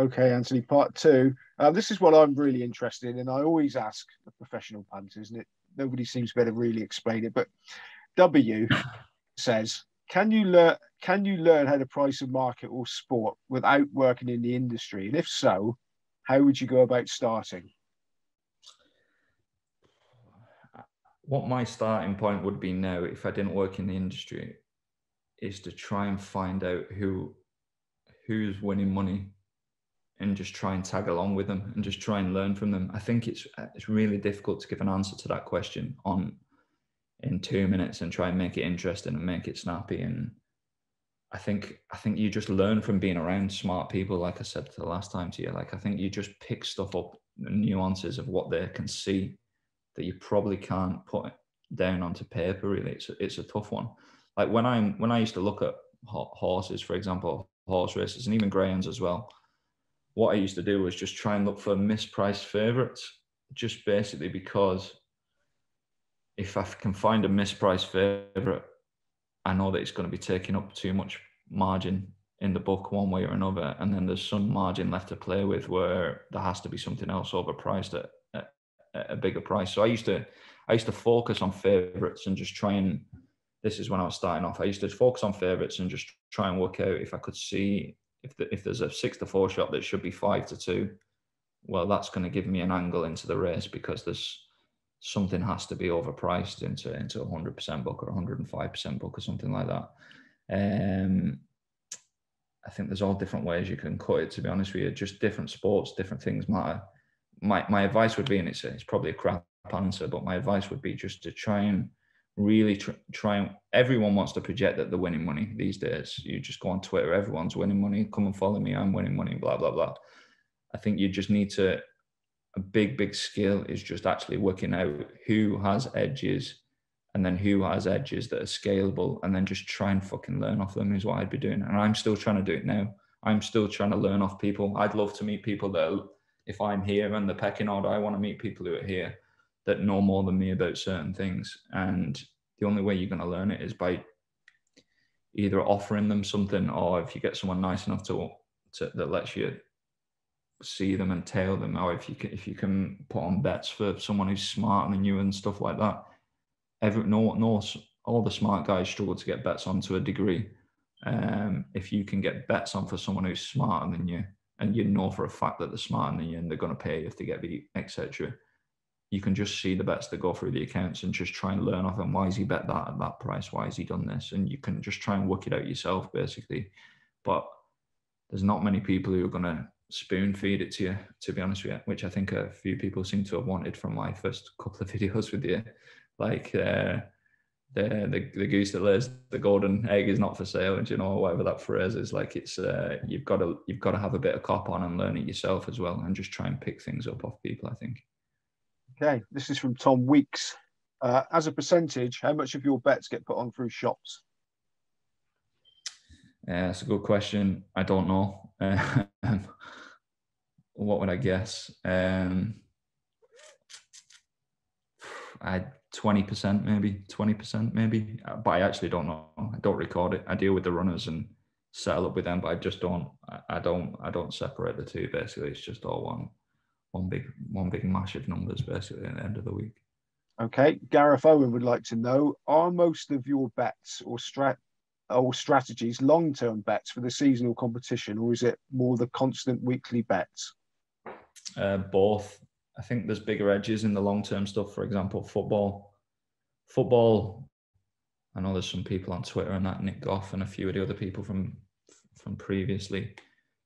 Okay, Anthony, part two. Uh, this is what I'm really interested in, and I always ask the professional punters, and it, nobody seems to be able to really explain it. But W says, "Can you learn? Can you learn how to price a market or sport without working in the industry? And if so, how would you go about starting?" What my starting point would be now, if I didn't work in the industry, is to try and find out who who's winning money and just try and tag along with them and just try and learn from them. I think it's uh, it's really difficult to give an answer to that question on in two minutes and try and make it interesting and make it snappy. And I think I think you just learn from being around smart people, like I said the last time to you. Like I think you just pick stuff up, the nuances of what they can see that you probably can't put down onto paper. Really, it's a, it's a tough one. Like when I'm when I used to look at horses, for example, horse races, and even greyhounds as well what I used to do was just try and look for mispriced favourites, just basically because if I can find a mispriced favourite, I know that it's going to be taking up too much margin in the book one way or another, and then there's some margin left to play with where there has to be something else overpriced at, at, at a bigger price. So I used to I used to focus on favourites and just try and this is when I was starting off. I used to focus on favourites and just try and work out if I could see if the, if there's a six to four shot that should be five to two, well, that's going to give me an angle into the race because there's something has to be overpriced into into a hundred percent book or hundred and five percent book or something like that. Um, I think there's all different ways you can cut it. To be honest with you, just different sports, different things matter. My my advice would be, and it's it's probably a crap answer, but my advice would be just to try and really tr- try everyone wants to project that they're winning money these days. You just go on Twitter, everyone's winning money. Come and follow me, I'm winning money. Blah blah blah. I think you just need to. A big big skill is just actually working out who has edges, and then who has edges that are scalable, and then just try and fucking learn off them is what I'd be doing. And I'm still trying to do it now. I'm still trying to learn off people. I'd love to meet people that, if I'm here and the pecking order, I want to meet people who are here that know more than me about certain things. And the only way you're going to learn it is by either offering them something or if you get someone nice enough to, to that lets you see them and tail them or if you can if you can put on bets for someone who's smarter than you and stuff like that every no no all the smart guys struggle to get bets on to a degree um, if you can get bets on for someone who's smarter than you and you know for a fact that they're smarter than you and they're going to pay if they get beat etc you can just see the bets that go through the accounts and just try and learn off them. Why has he bet that at that price? Why has he done this? And you can just try and work it out yourself, basically. But there's not many people who are going to spoon feed it to you, to be honest with you, which I think a few people seem to have wanted from my first couple of videos with you. Like uh, the, the the goose that lays the golden egg is not for sale, and you know whatever that phrase is. Like it's uh, you've got to you've got to have a bit of cop on and learn it yourself as well, and just try and pick things up off people. I think. Okay, this is from Tom Weeks. Uh, as a percentage, how much of your bets get put on through shops? Yeah, that's a good question. I don't know. Um, what would I guess? Um, I twenty percent, maybe twenty percent, maybe. Uh, but I actually don't know. I don't record it. I deal with the runners and settle up with them, but I just don't. I don't. I don't separate the two. Basically, it's just all one one big one big mash of numbers basically at the end of the week. Okay, Gareth Owen would like to know: Are most of your bets or strat or strategies long-term bets for the seasonal competition, or is it more the constant weekly bets? Uh, both. I think there's bigger edges in the long-term stuff. For example, football. Football. I know there's some people on Twitter and that Nick Goff and a few of the other people from from previously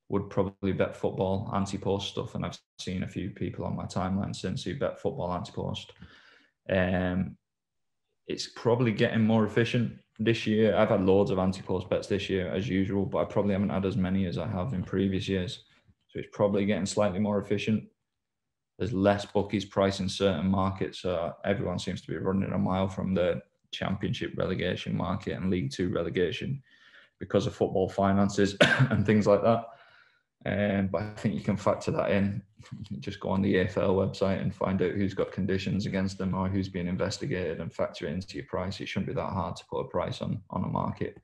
would probably bet football anti-post stuff, and I've seen a few people on my timeline since who bet football anti-post. Um, it's probably getting more efficient this year. I've had loads of anti-post bets this year as usual, but I probably haven't had as many as I have in previous years. So it's probably getting slightly more efficient. There's less bookies pricing certain markets. So everyone seems to be running a mile from the championship relegation market and League Two relegation because of football finances and things like that. Um, but I think you can factor that in. Just go on the EFL website and find out who's got conditions against them or who's being investigated and factor it into your price. It shouldn't be that hard to put a price on on a market.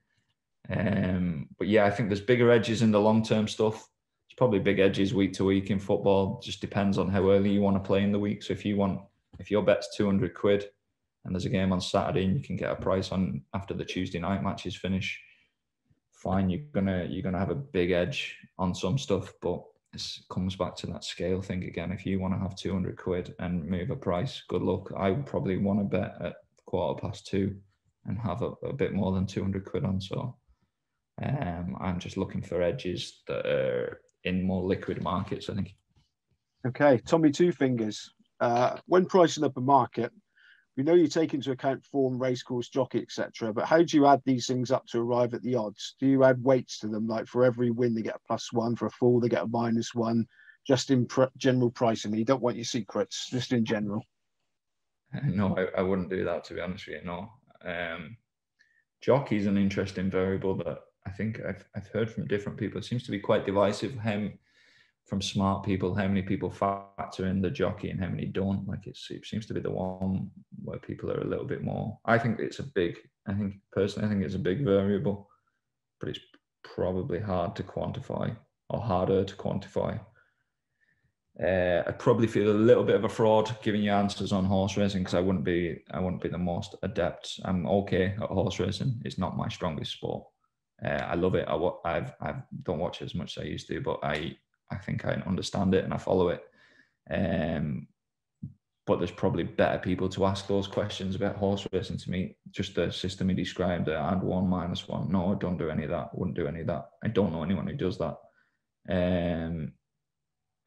Um, but yeah, I think there's bigger edges in the long term stuff. it's probably big edges week to week in football. Just depends on how early you want to play in the week. So if you want, if your bet's two hundred quid, and there's a game on Saturday, and you can get a price on after the Tuesday night matches finish, fine. You're gonna you're gonna have a big edge on some stuff, but it comes back to that scale thing again. If you want to have two hundred quid and move a price, good luck. I would probably want to bet at quarter past two and have a, a bit more than two hundred quid on. So um, I'm just looking for edges that are in more liquid markets, I think. Okay, Tommy Two Fingers. Uh, when pricing up a market, we know you take into account form, racecourse, jockey, etc. But how do you add these things up to arrive at the odds? Do you add weights to them? Like for every win, they get a plus one. For a fall, they get a minus one. Just in pr- general pricing, you don't want your secrets. Just in general. No, I, I wouldn't do that to be honest with you. No, um, jockey is an interesting variable that I think I've, I've heard from different people. It seems to be quite divisive. How from smart people, how many people factor in the jockey and how many don't? Like it seems to be the one where people are a little bit more. I think it's a big. I think personally, I think it's a big variable, but it's probably hard to quantify or harder to quantify. Uh, I'd probably feel a little bit of a fraud giving you answers on horse racing because I wouldn't be I wouldn't be the most adept. I'm okay at horse racing. It's not my strongest sport. Uh, I love it. I I've I don't watch as much as I used to, but I I think I understand it and I follow it. Um, but there's probably better people to ask those questions about horse racing to me. Just the system he described, uh, add one minus one. No, I don't do any of that. Wouldn't do any of that. I don't know anyone who does that. Um,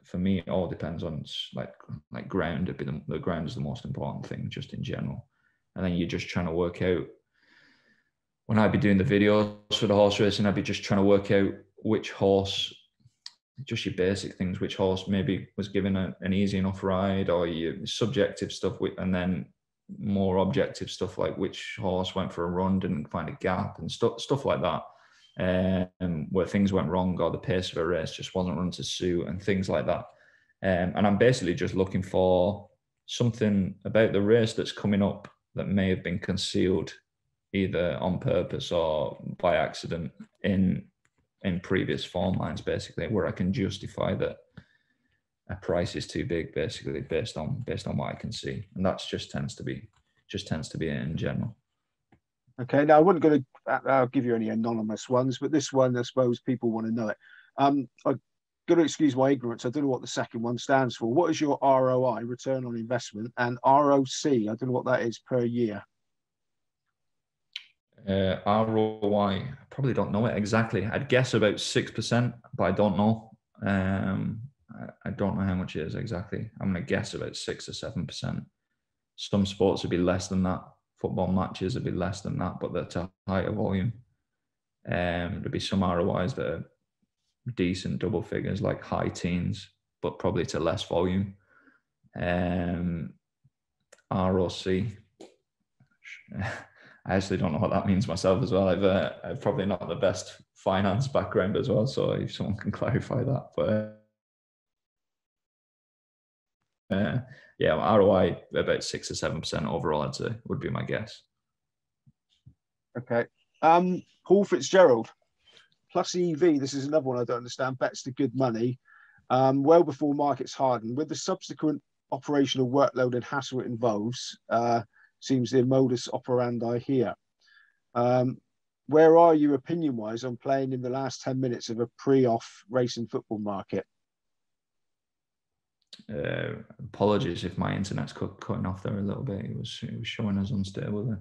for me, it all depends on like like ground. Be the, the ground is the most important thing, just in general. And then you're just trying to work out when I'd be doing the videos for the horse racing, I'd be just trying to work out which horse, just your basic things, which horse maybe was given a, an easy enough ride or your subjective stuff, and then more objective stuff like which horse went for a run, didn't find a gap and stuff stuff like that. Um, where things went wrong or the pace of a race just wasn't run to suit and things like that. Um, and I'm basically just looking for something about the race that's coming up that may have been concealed either on purpose or by accident in in previous form lines basically where I can justify that a price is too big basically based on based on what I can see. And that's just tends to be just tends to be in general. Okay now I wasn't going to I'll give you any anonymous ones but this one I suppose people want to know it. Um I got to excuse my ignorance. I don't know what the second one stands for. What is your ROI return on investment and ROC I don't know what that is per year uh, ROI, I probably don't know it exactly. I'd guess about 6%, but I don't know. Um, I, I don't know how much it is exactly. I'm going to guess about 6 or 7%. Some sports would be less than that. Football matches would be less than that, but they're to higher volume. Um, there'd be some ROIs that are decent double figures, like high teens, but probably to less volume. Um, ROC. I actually don't know what that means myself as well. I've, uh, I've probably not the best finance background as well, so if someone can clarify that. But uh, yeah, ROI about six or seven percent overall, I'd say would be my guess. Okay, um, Paul Fitzgerald plus EV. This is another one I don't understand. Bets to good money, um, well before markets harden. With the subsequent operational workload and hassle it involves. Uh, seems the modus operandi here. Um, where are you opinion wise on playing in the last 10 minutes of a pre off racing football market? Uh, apologies if my internet's cut, cutting off there a little bit. It was, it was showing us unstable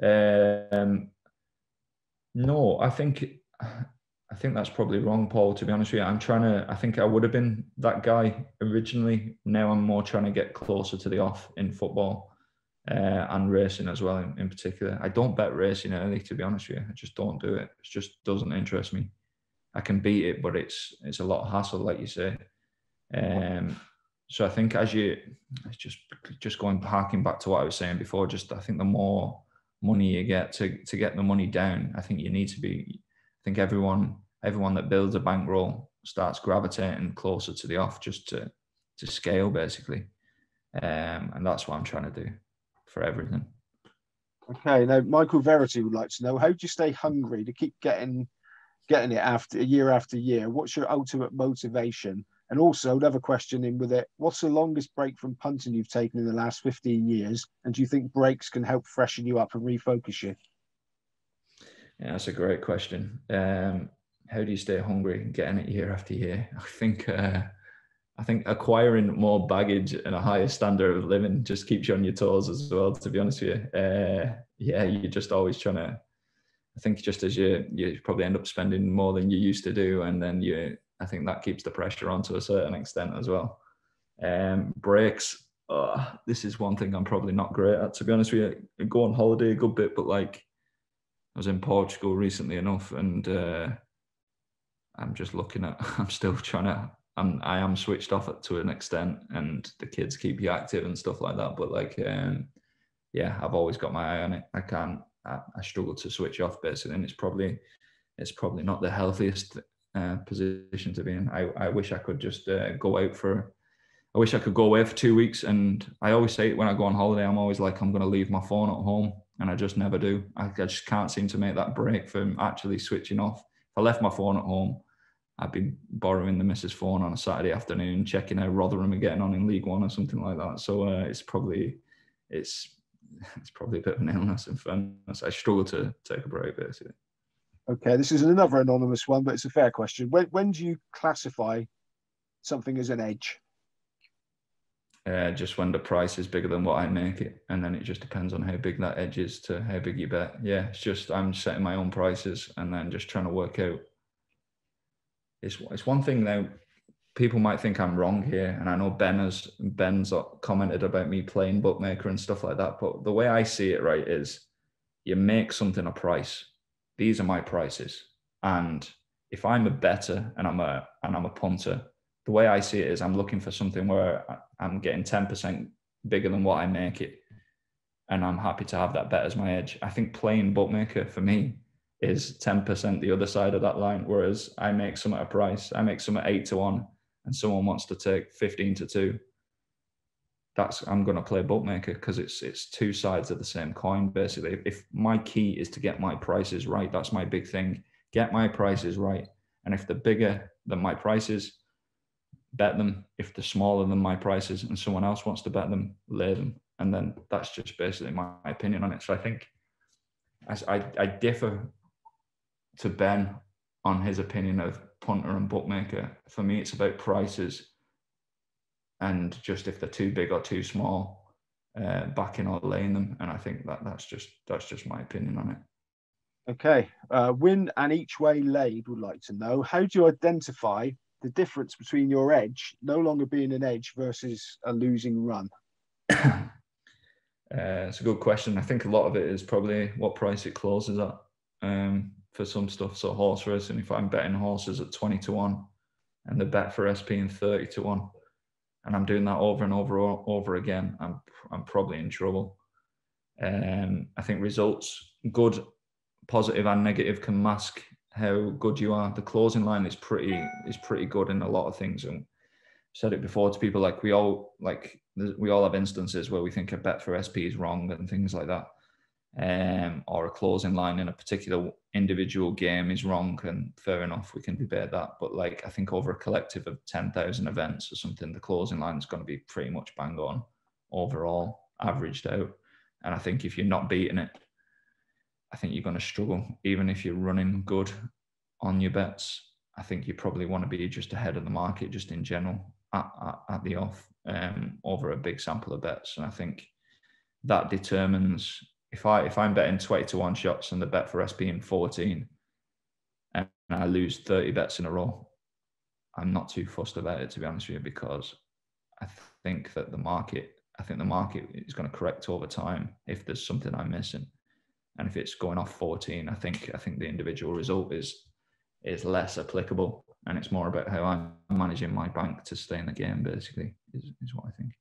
there. Um, no, I think I think that's probably wrong, Paul. To be honest with you, I'm trying to. I think I would have been that guy originally. Now I'm more trying to get closer to the off in football uh, and racing as well in, in particular. I don't bet racing early, to be honest with you. I just don't do it. It just doesn't interest me. I can beat it, but it's it's a lot of hassle, like you say. Um, so I think as you, just just going harking back to what I was saying before. Just I think the more money you get to to get the money down, I think you need to be. I think everyone everyone that builds a bankroll starts gravitating closer to the off just to to scale basically, um, and that's what I'm trying to do for everything. Okay, now Michael Verity would like to know how do you stay hungry to keep getting getting it after year after year. What's your ultimate motivation? And also, another question in with it: What's the longest break from punting you've taken in the last fifteen years? And do you think breaks can help freshen you up and refocus you? Yeah, that's a great question. Um, how do you stay hungry and getting it year after year? I think uh, I think acquiring more baggage and a higher standard of living just keeps you on your toes as well. To be honest with you, uh, yeah, you're just always trying to. I think just as you you probably end up spending more than you used to do, and then you, I think that keeps the pressure on to a certain extent as well. Um, breaks. Oh, this is one thing I'm probably not great at. To be honest with you, I go on holiday a good bit, but like I was in Portugal recently enough, and uh, I'm just looking at. I'm still trying to I'm I am switched off to an extent, and the kids keep you active and stuff like that. But like, um, yeah, I've always got my eye on it. I can't. I, I struggle to switch off basically, and it's probably it's probably not the healthiest uh, position to be in. I, I wish I could just uh, go out for. I wish I could go away for two weeks, and I always say when I go on holiday, I'm always like I'm going to leave my phone at home, and I just never do. I, I just can't seem to make that break from actually switching off. If I left my phone at home, I'd be borrowing the missus phone on a Saturday afternoon, checking how Rotherham are getting on in League One or something like that. So uh, it's probably it's it's probably a bit of an illness and fairness. I struggle to take a break basically. Okay, this is another anonymous one, but it's a fair question. When when do you classify something as an edge? Uh, just when the price is bigger than what I make it, and then it just depends on how big that edge is to how big you bet. Yeah, it's just I'm setting my own prices and then just trying to work out it's it's one thing though. People might think I'm wrong here, and I know Ben has Ben's commented about me playing bookmaker and stuff like that. But the way I see it, right, is you make something a price. These are my prices, and if I'm a better and I'm a and I'm a punter, the way I see it is I'm looking for something where I'm getting ten percent bigger than what I make it, and I'm happy to have that bet as my edge. I think playing bookmaker for me is 10% the other side of that line. Whereas I make some at a price, I make some at eight to one, and someone wants to take 15 to two. That's I'm going to play bookmaker because it's it's two sides of the same coin. Basically, if my key is to get my prices right, that's my big thing. Get my prices right, and if they're bigger than my prices, bet them. If they're smaller than my prices, and someone else wants to bet them, lay them. And then that's just basically my opinion on it. So I think I, I differ to Ben on his opinion of punter and bookmaker. For me, it's about prices and just if they're too big or too small, uh, backing or laying them. And I think that that's just that's just my opinion on it. Okay, uh, win and each way laid would like to know how do you identify the difference between your edge no longer being an edge versus a losing run? uh, it's a good question. I think a lot of it is probably what price it closes at. Um, for some stuff. So horse racing, if I'm betting horses at 20 to 1 and the Betfair SP in 30 to 1, and I'm doing that over and over over again, I'm I'm probably in trouble. Um, I think results, good, positive and negative, can mask how good you are. The closing line is pretty is pretty good in a lot of things, and I've said it before to people like we all like we all have instances where we think a Betfair SP is wrong and things like that um, or a closing line in a particular individual game is wrong, and fair enough, we can debate that. But like, I think over a collective of ten thousand events or something, the closing line is going to be pretty much bang on overall, averaged out. And I think if you're not beating it, I think you're going to struggle, even if you're running good on your bets. I think you probably want to be just ahead of the market, just in general, at, at, at the off, um, over a big sample of bets. And I think that determines if I if I'm betting 20 to 1 shots and the Betfair SP in 14 and I lose 30 bets in a row, I'm not too fussed about it to be honest with you because I think that the market I think the market is going to correct over time if there's something I'm missing. And if it's going off 14, I think I think the individual result is is less applicable and it's more about how I'm managing my bank to stay in the game basically is, is what I think.